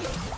Yeah.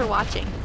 For watching.